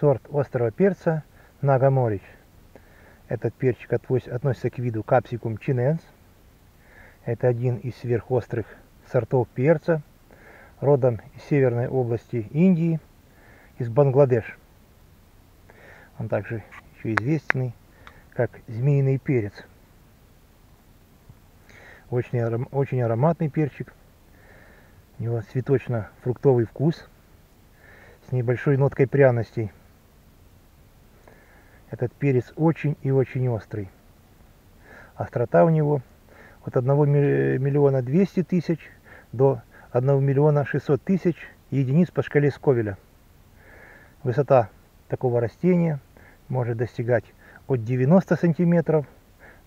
сорт острого перца Нагаморич. Этот перчик относится к виду Capsicum chinense. Это один из сверхострых сортов перца, родом из северной области Индии, из Бангладеш. Он также еще известный как змеиный перец. Очень, очень ароматный перчик. У него цветочно-фруктовый вкус с небольшой ноткой пряностей. Этот перец очень и очень острый. Острота у него от 1 миллиона 200 тысяч до 1 миллиона 600 тысяч единиц по шкале Сковеля. Высота такого растения может достигать от 90 сантиметров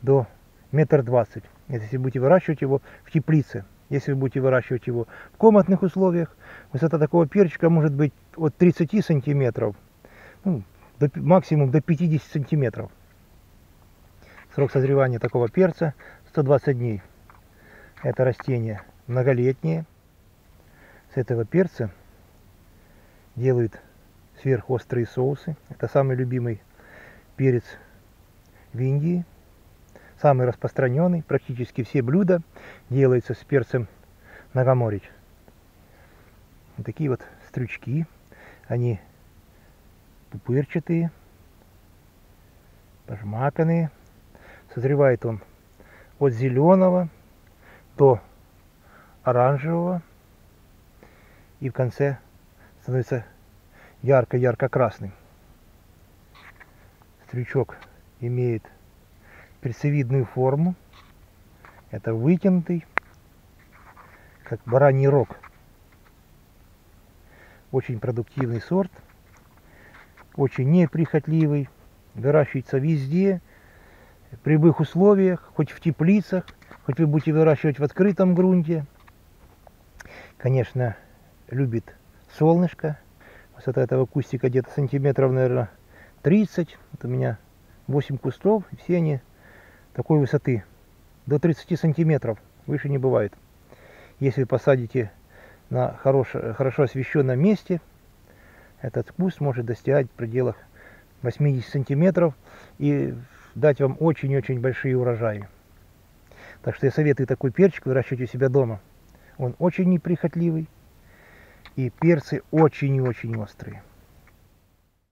до метр двадцать. Если будете выращивать его в теплице. Если вы будете выращивать его в комнатных условиях, высота такого перчика может быть от 30 сантиметров ну, до, максимум до 50 сантиметров. Срок созревания такого перца 120 дней. Это растение многолетнее. С этого перца делают сверхострые соусы. Это самый любимый перец в Индии. Самый распространенный. Практически все блюда делаются с перцем нагаморич. Вот такие вот стрючки. Они пупырчатые, пожмаканные. Созревает он от зеленого до оранжевого. И в конце становится ярко-ярко красным. Стрючок имеет перцевидную форму. Это вытянутый, как бараний рог. Очень продуктивный сорт – очень неприхотливый, выращивается везде, при любых условиях, хоть в теплицах, хоть вы будете выращивать в открытом грунте. Конечно, любит солнышко. Высота этого кустика где-то сантиметров, наверное, 30. Вот у меня 8 кустов, все они такой высоты, до 30 сантиметров, выше не бывает. Если посадите на хорош, хорошо освещенном месте, этот куст может достигать в пределах 80 сантиметров и дать вам очень-очень большие урожаи. Так что я советую такой перчик выращивать у себя дома. Он очень неприхотливый и перцы очень и очень острые.